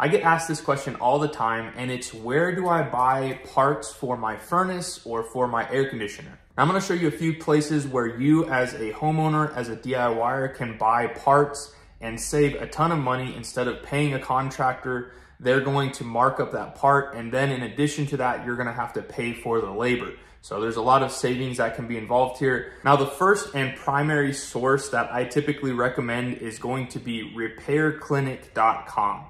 I get asked this question all the time and it's where do I buy parts for my furnace or for my air conditioner? Now I'm gonna show you a few places where you as a homeowner, as a DIYer can buy parts and save a ton of money instead of paying a contractor. They're going to mark up that part and then in addition to that, you're gonna have to pay for the labor. So there's a lot of savings that can be involved here. Now the first and primary source that I typically recommend is going to be repairclinic.com.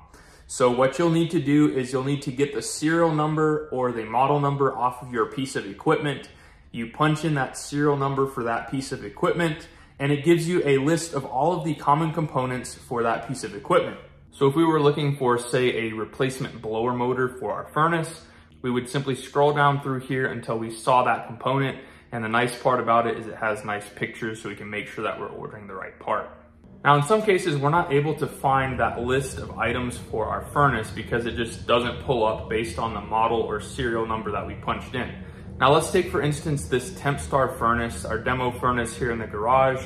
So what you'll need to do is you'll need to get the serial number or the model number off of your piece of equipment. You punch in that serial number for that piece of equipment and it gives you a list of all of the common components for that piece of equipment. So if we were looking for say a replacement blower motor for our furnace, we would simply scroll down through here until we saw that component. And the nice part about it is it has nice pictures so we can make sure that we're ordering the right part. Now, in some cases, we're not able to find that list of items for our furnace because it just doesn't pull up based on the model or serial number that we punched in. Now, let's take, for instance, this Tempstar furnace, our demo furnace here in the garage,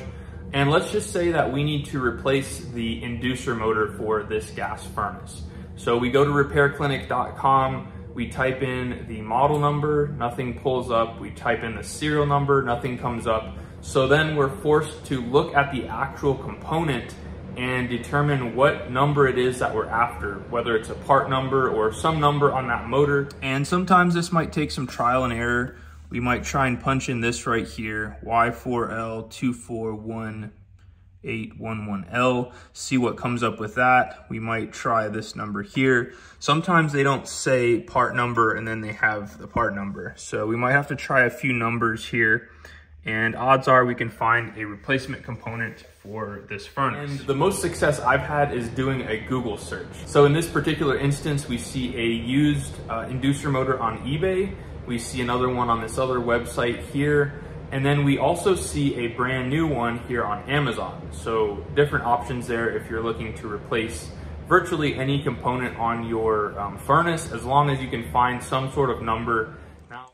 and let's just say that we need to replace the inducer motor for this gas furnace. So we go to repairclinic.com, we type in the model number, nothing pulls up. We type in the serial number, nothing comes up. So then we're forced to look at the actual component and determine what number it is that we're after, whether it's a part number or some number on that motor. And sometimes this might take some trial and error. We might try and punch in this right here, Y4L241811L, see what comes up with that. We might try this number here. Sometimes they don't say part number and then they have the part number. So we might have to try a few numbers here and odds are we can find a replacement component for this furnace. And the most success I've had is doing a Google search. So in this particular instance, we see a used uh, inducer motor on eBay. We see another one on this other website here. And then we also see a brand new one here on Amazon. So different options there if you're looking to replace virtually any component on your um, furnace, as long as you can find some sort of number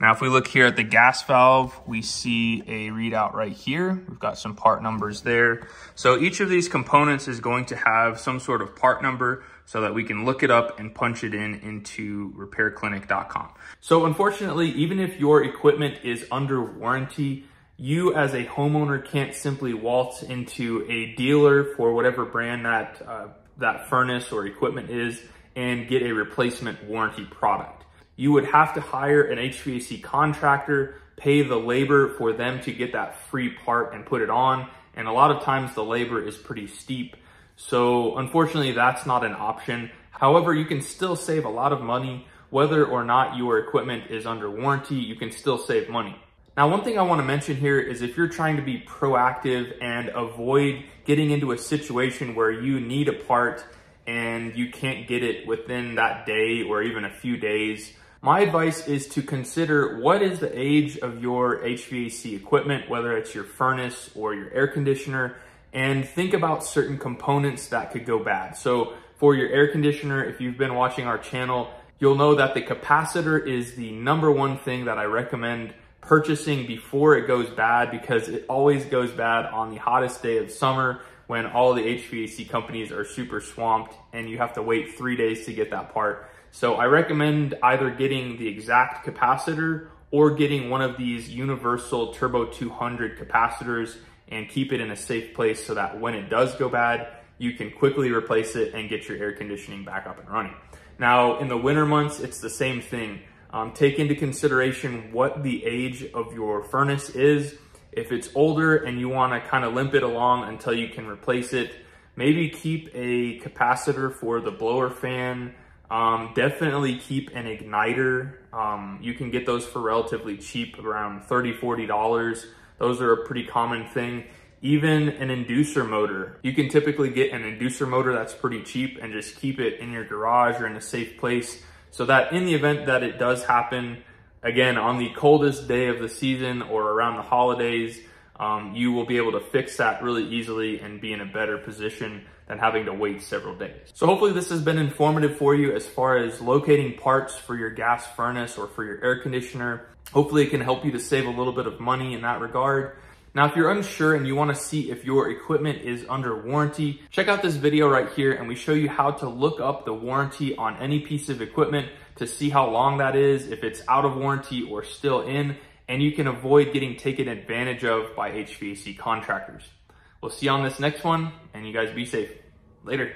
now, if we look here at the gas valve, we see a readout right here. We've got some part numbers there. So each of these components is going to have some sort of part number so that we can look it up and punch it in into repairclinic.com. So unfortunately, even if your equipment is under warranty, you as a homeowner can't simply waltz into a dealer for whatever brand that, uh, that furnace or equipment is and get a replacement warranty product you would have to hire an HVAC contractor, pay the labor for them to get that free part and put it on. And a lot of times the labor is pretty steep. So unfortunately, that's not an option. However, you can still save a lot of money. Whether or not your equipment is under warranty, you can still save money. Now, one thing I wanna mention here is if you're trying to be proactive and avoid getting into a situation where you need a part and you can't get it within that day or even a few days, my advice is to consider what is the age of your HVAC equipment, whether it's your furnace or your air conditioner, and think about certain components that could go bad. So for your air conditioner, if you've been watching our channel, you'll know that the capacitor is the number one thing that I recommend purchasing before it goes bad because it always goes bad on the hottest day of summer when all the HVAC companies are super swamped and you have to wait three days to get that part. So I recommend either getting the exact capacitor or getting one of these universal turbo 200 capacitors and keep it in a safe place so that when it does go bad, you can quickly replace it and get your air conditioning back up and running. Now, in the winter months, it's the same thing. Um, take into consideration what the age of your furnace is. If it's older and you wanna kind of limp it along until you can replace it, maybe keep a capacitor for the blower fan, um, definitely keep an igniter. Um, you can get those for relatively cheap, around $30, $40. Those are a pretty common thing. Even an inducer motor. You can typically get an inducer motor that's pretty cheap and just keep it in your garage or in a safe place so that in the event that it does happen, again, on the coldest day of the season or around the holidays, um, you will be able to fix that really easily and be in a better position than having to wait several days. So hopefully this has been informative for you as far as locating parts for your gas furnace or for your air conditioner. Hopefully it can help you to save a little bit of money in that regard. Now, if you're unsure and you wanna see if your equipment is under warranty, check out this video right here and we show you how to look up the warranty on any piece of equipment to see how long that is, if it's out of warranty or still in, and you can avoid getting taken advantage of by HVAC contractors. We'll see you on this next one and you guys be safe. Later.